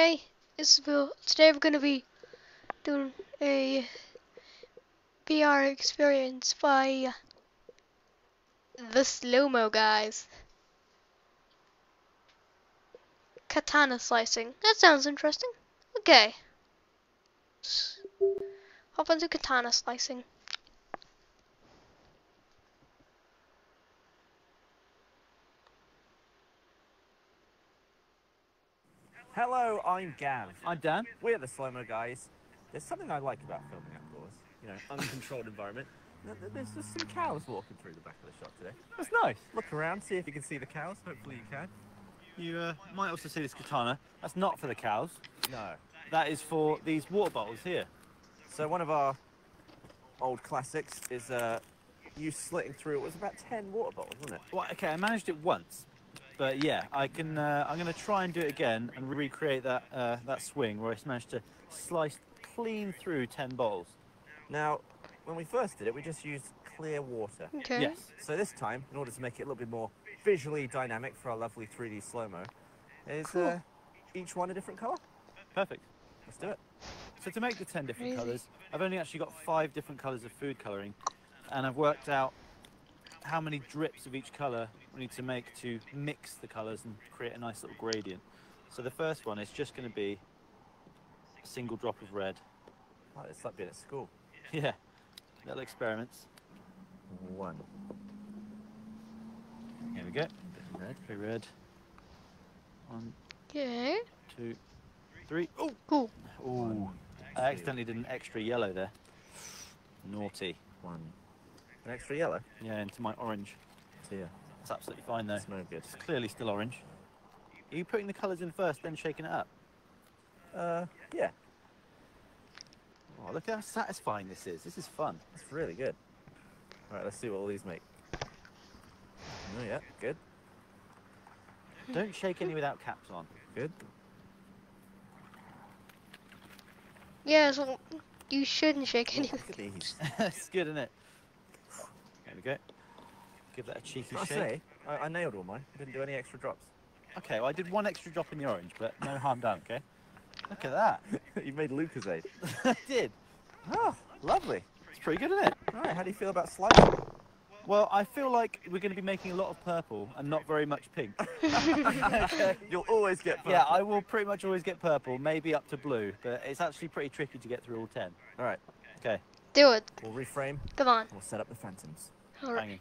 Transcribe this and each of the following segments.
Hey, Isabel. Today we're gonna be doing a VR experience by the slow mo guys. Katana slicing. That sounds interesting. Okay. Hop into katana slicing. I'm Gav. I'm Dan. We're the Slow Mo guys. There's something I like about filming outdoors. You know, uncontrolled environment. Th- th- There's just some cows walking through the back of the shot today. That's nice. Look around, see if you can see the cows. Hopefully you can. You uh, might also see this katana. That's not for the cows. No. That is for these water bottles here. So one of our old classics is uh, you slitting through. It was about ten water bottles, wasn't it? Well, okay, I managed it once, but yeah, I can. Uh, I'm going to try and do it again and recreate that uh, that swing where I managed to slice clean through ten bottles. Now, when we first did it, we just used clear water. Okay. Yes. So this time, in order to make it a little bit more visually dynamic for our lovely 3D slow mo, is Cool. uh, each one a different colour. Perfect. Let's do it. So to make the ten different Crazy. colours, I've only actually got five different colours of food colouring, and I've worked out how many drips of each colour we need to make to mix the colours and create a nice little gradient. So the first one is just going to be a single drop of red. Oh, it's like being at school. Yeah, little experiments. One. Here we go. Bit red, bit of red. One, Okay. two, three. Oh, Cool. ooh! I accidentally did an extra yellow there. Naughty. One. An extra yellow? Yeah, into my orange. Dear. That's absolutely fine though. That's no good. It's clearly still orange. Are you putting the colours in first, then shaking it up? Uh, yeah. Oh, look how satisfying this is. This is fun. It's really good. Alright, let's see what all these make. Oh, yeah. Good. Don't shake any without caps on. Good. Yeah, so you shouldn't shake anything. Look at these. it's good, isn't it? There we go. Give that a cheeky I shake. say, I, I nailed all mine. I didn't do any extra drops. Okay, well, I did one extra drop in the orange, but no harm done, okay? Look at that. you made Lucozade. I did. Oh, lovely. It's pretty good, isn't it? Alright, how do you feel about slicing? Well, I feel like we're going to be making a lot of purple and not very much pink. You'll always get purple. Yeah, I will pretty much always get purple, maybe up to blue, but it's actually pretty tricky to get through all 10. Alright, Okay, Do it. we'll reframe. Come on. We'll set up the phantoms. All right. banging.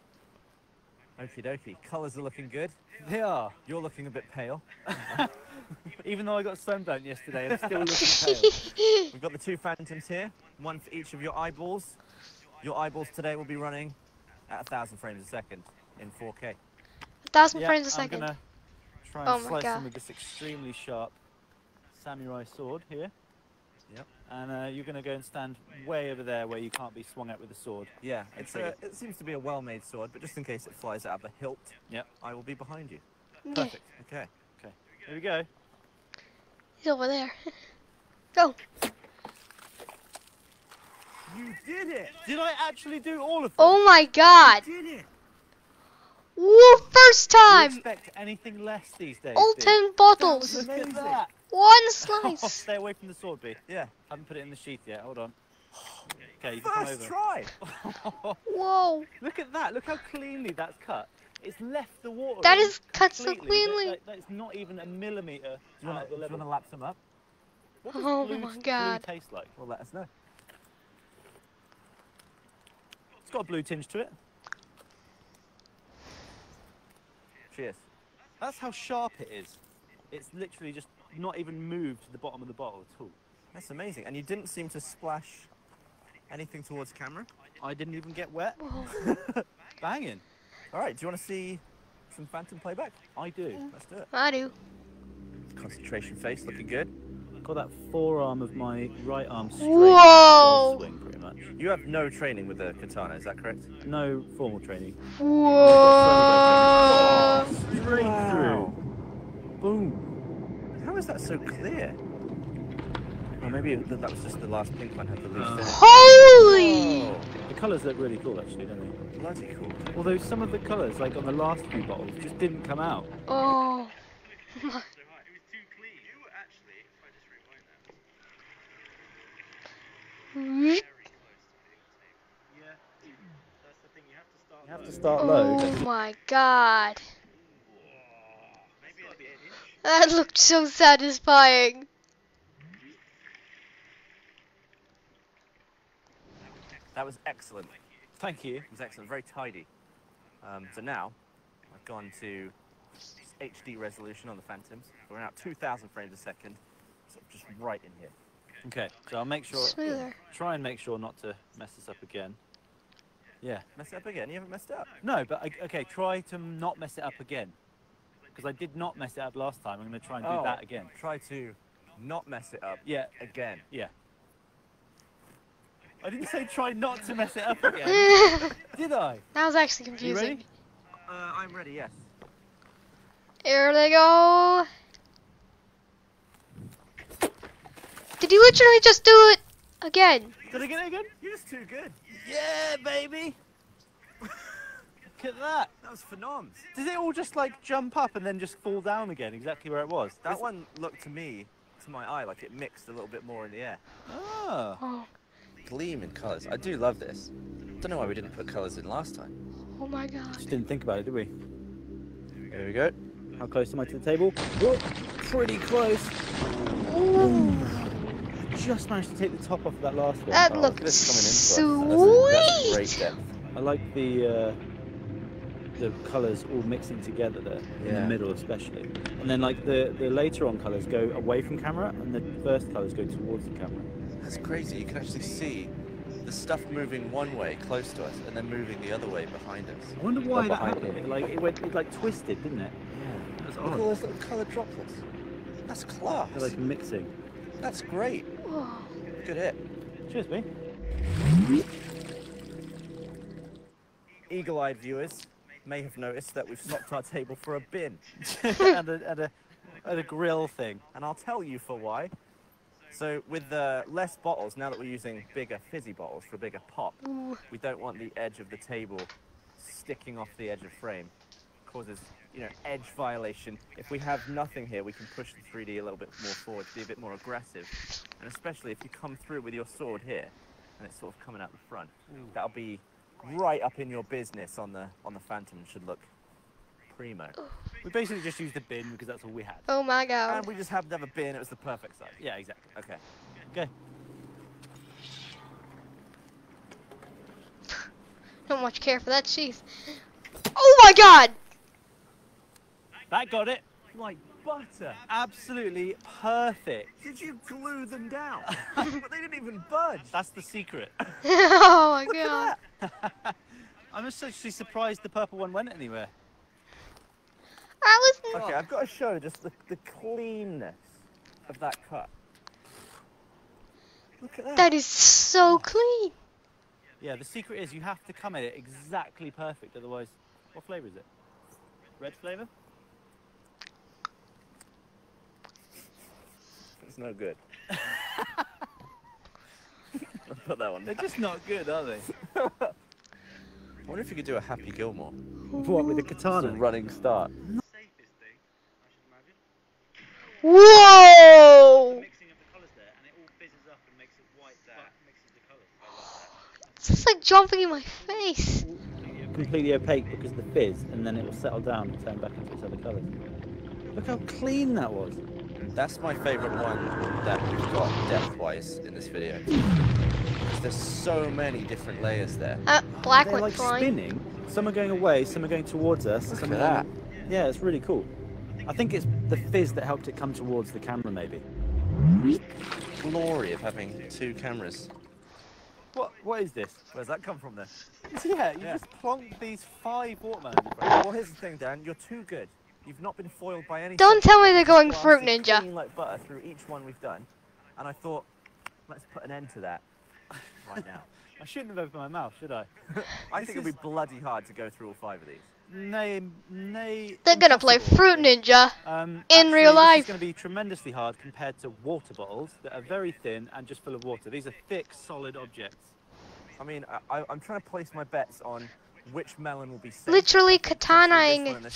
Okie dokie. Colours are looking good. They are. You're looking a bit pale. Even though I got sunburnt yesterday, I'm still looking pale. We've got the two phantoms here, one for each of your eyeballs. Your eyeballs today will be running at a thousand frames a second in 4K. A thousand Yeah, frames a I'm gonna try and Oh slice them with this extremely sharp samurai sword here. Yep. And uh, you're gonna go and stand way over there where you can't be swung at with a sword. Yeah, it's a, it seems to be a well-made sword, but just in case it flies out of the hilt, Yep. I will be behind you. Perfect. Okay. Okay. Here we go. he's over there. Go. You did it! Did I actually do all of them? Oh my god. You did it! Woo, first Do you time. expect anything less these days? All Steve? 10 bottles. Look at Amazing. that. One Oh, slice. stay away from the sword, B. Yeah. I haven't put it in the sheath yet. Hold on. Okay, you can come First over. try! Whoa. Look at that. Look how cleanly that's cut. It's left the water. That is cut so completely. That- cleanly. that- That's not even a millimeter Do you out uh, of the want to lap some up? What does Oh blue, my blue taste like? Well, let us know. It's got a blue tinge to it. Cheers. That's how sharp it is. It's literally just not even moved to the bottom of the bottle at all. That's amazing. And you didn't seem to splash anything towards camera. I didn't even get wet. Whoa. Banging. All right, do you want to see some phantom playback? I do. Let's do it. I do. Concentration face looking good. Got that forearm of my right arm straight. Whoa. Full Swing pretty much. You have no training with the katana, is that correct? No formal training. Whoa. Straight Wow. through. Boom. How is that so clear? Or maybe th- that was just the last pink one had the loose Uh. Holy. Oh, The colours look really cool actually, don't they? bloody cool. Although some of the colours, like on the last few bottles, just didn't come out. Oh. So uh, it was too clean. You actually You have to start low. Oh my god. That looked so satisfying. That was excellent. Thank you. It was excellent. Very tidy. Um, so now, I've gone to HD resolution on the Phantoms. We're now 2,000 frames a second. So just right in here. Okay, so I'll make sure, Smoother. try and make sure not to mess this up again. Yeah. Mess it up again. You haven't messed it up. No, but I, okay, try to not mess it up again. Because I did not mess it up last time. I'm going to try and do Oh. that again. Try to not mess it up Yeah, again. yeah. I didn't say try not to mess it up again, did I? That was actually You confusing. ready? Uh, I'm ready, yes. Here they go. Did you literally just do it again? Did I get it again? You're just too good. Yeah, baby. Look at that. That was phenoms. Does it all just like jump up and then just fall down again, exactly where it was? That Is- one looked to me, to my eye, like it mixed a little bit more in the air. Oh. Oh, Gleam in colours. I do love this. Don't know why we didn't put colours in last time. oh my god. Just didn't think about it, did we? Here we go. How close am I to the table? Oh, pretty close. Ooh, Just managed to take the top off of that last one. that Oh, look at looked this coming in for us. That's, that's sweet. I like the uh, the colours all mixing together there in the middle, especially. And then like the the later on colours go away from camera, and the first colours go towards the camera. That's crazy. You can actually see the stuff moving one way close to us and then moving the other way behind us. I wonder why Or that happened. It, like it went, it like twisted, didn't it? Yeah. That's Look at all those little coloured droplets. That's class. They're like mixing. That's great. Oh, Good hit. Cheers, me. Eagle-eyed viewers may have noticed that we've swapped our table for a bin. and, a, and, a, and a grill thing. And I'll tell you for why. So with the less bottles, now that we're using bigger fizzy bottles for a bigger pop, ooh. we don't want the edge of the table sticking off the edge of frame. Causes, you know, edge violation. If we have nothing here, we can push the 3D a little bit more forward, be a bit more aggressive. And especially if you come through with your sword here, and it's sort of coming out the front, that'll be right up in your business on the on the Phantom. Should look primo. We basically just used the bin because that's all we had. Oh my god. And we just happened to have a bin. It was the perfect size. Yeah, exactly. Okay. Okay. Don't much care for that sheath. Oh my god! That got it. Like butter. Absolutely perfect. Did you glue them down? but they didn't even budge. That's the secret. oh my Look god. at that. I'm just actually surprised the purple one went anywhere. That was. not. Okay, I've got to show just the, the cleanness of that cut. Look at that. That is so clean. Yeah, the secret is you have to come at it exactly perfect, otherwise, what flavour is it? Red flavour? It's no good. Put that one They're just not good, are they? I wonder if you could do a Happy Gilmore. what, with a Just a katana? running start. Whoa! Mixing of the colours there, and it all fizzes up and makes it white there. Mixes the colours. It's just like jumping in my face. Completely opaque because of the fizz, and then it will settle down and turn back into its other colours. Look how clean that was. That's my favourite one that we've got depth-wise in this video. There's so many different layers there. Uh, black They're like flying. spinning. Some are going away, some are going towards us. Look some at that. going- Yeah, it's really cool. I think it's the fizz that helped it come towards the camera, maybe. Glory of having two cameras. What? What is this? Where's that come from then? Yeah, you Yeah. just plonked these five watermelons. in front of Well, here's the thing, Dan. You're too good. You've not been foiled by anything. Don't tell me they're going Fruit Ninja. Like butter through each one we've done. And I thought, let's put an end to that right now. I shouldn't have opened my mouth, should I? I think it'd be bloody hard to go through all five of these. Nay, nay. They're gonna play. Fruit Ninja. Um, in real This life. is going to be tremendously hard compared to water bottles that are very thin and just full of water. These are thick, solid objects. I mean, I, I, I'm trying to place my bets on which melon will be safe. Literally Potentially this one katanaing and this one are in the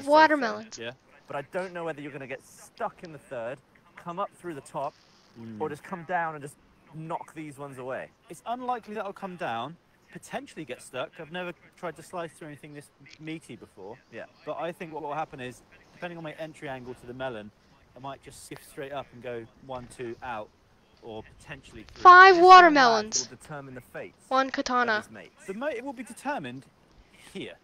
five watermelons. Yeah. But I don't know whether you're going to get stuck in the third, come up through the top, Mm. or just come down and just knock these ones away. It's unlikely that I'll come down, potentially get stuck. I've never tried to slice through anything this meaty before. Yeah. But I think what will happen is, depending on my entry angle to the melon, I might just sift straight up and go one, two, out, or potentially three. Five This watermelons. Will determine the fate One katana. his. The mo- it will be determined here.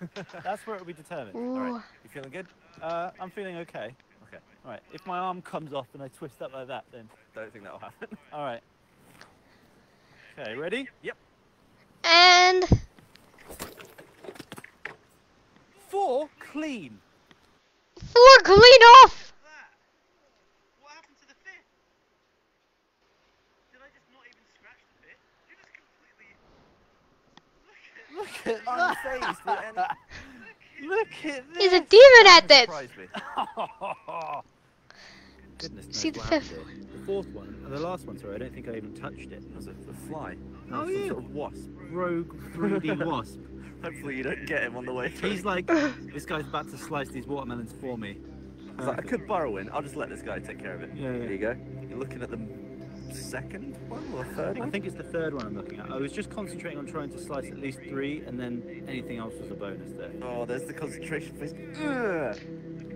That's where it will be determined. Ooh. All right, you feeling good? Uh, I'm feeling okay. Okay. All right. If my arm comes off and I twist up like that, then Don't think that'll happen. all right. Okay, ready? Yep. And Four clean. four clean off. What happened to the fifth? Did I just not even scratch the fifth? You just completely. Look at Unfazed with any- that! Look at He's a demon at this. Surprised me. Goodness knows See the fifth happened here. The fourth one, uh, the last one, sorry, I don't think I even touched it. It was a, a fly. Oh, Some yeah. sort of wasp. Rogue 3D wasp. Hopefully you don't get him on the way through. He's like, this guy's about to slice these watermelons for me. He's like, I could borrow in. I'll just let this guy take care of it. Yeah, yeah. There you go. You're looking at the second one or third I think it's the third one I'm looking at. I was just concentrating on trying to slice at least three, and then anything else was a bonus there. Oh, there's the concentration face. Ugh.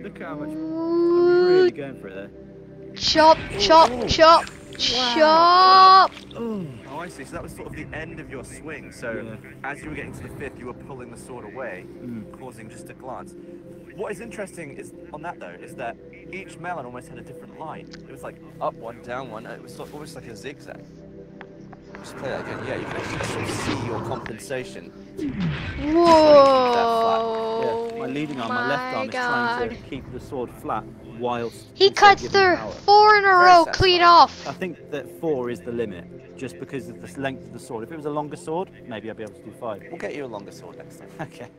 Look at how much I'm really going for it there. Chop, chop, chop, chop. Oh, Oh, I see. So that was sort of the end of your swing. So Yeah. as you were getting to the fifth, you were pulling the sword away, Mm. causing just a glance. What is interesting is on that though is that each melon almost had a different line. It was like Up one, down one. It was sort- almost like a zigzag. Just play that again. Yeah, you can actually sort of see your compensation. Whoa. yeah. My leading arm, my, left arm, is trying to keep the sword flat whilst. He cuts through four in a Very row, clean satisfying. off. I think that four is the limit, just because of the length of the sword. If it was a longer sword, maybe I'd be able to do five. We'll get you a longer sword next time. Okay.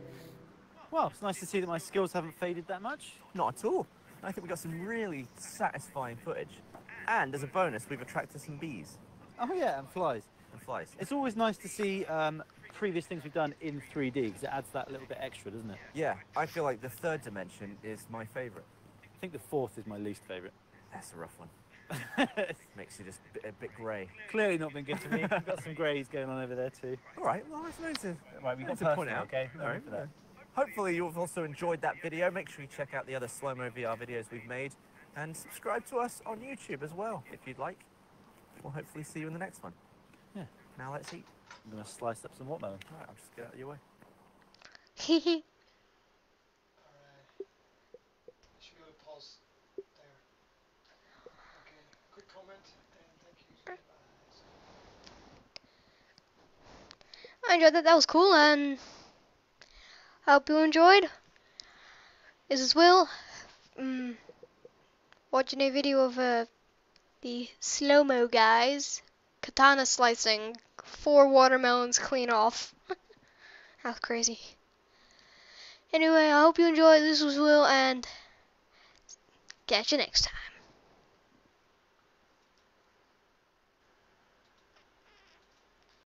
Well, it's nice to see that my skills haven't faded that much. not at all. I think we got some really satisfying footage. And as a bonus, we've attracted some bees Oh yeah, and flies. and flies. It's always nice to see um, previous things we've done in 3D because it adds that little bit extra, doesn't it? Yeah, I feel like the third dimension is my favourite. I think the fourth is my least favourite. That's a rough one. Makes you just a bit, bit grey. Clearly not been good to me. We've got some greys going on over there too. All right, well, that's nice to, Right, we nice got to point personal, out. okay? All right, for that. Hopefully you've also enjoyed that video. Make sure you check out the other slow-mo VR videos we've made and subscribe to us on YouTube as well if you'd like. We'll hopefully see you in the next one. Yeah. Now let's eat. I'm gonna slice up some watermelon. All right, I'll just get out of your way. Alright. Should be able to pause there. Okay, quick comment thank you. I enjoyed that. That was cool, and I hope you enjoyed. This is Will. Mm, watching a video of uh, the slow mo guys katana slicing four watermelons clean off. That's crazy. Anyway, I hope you enjoyed. This was Will, and catch you next time.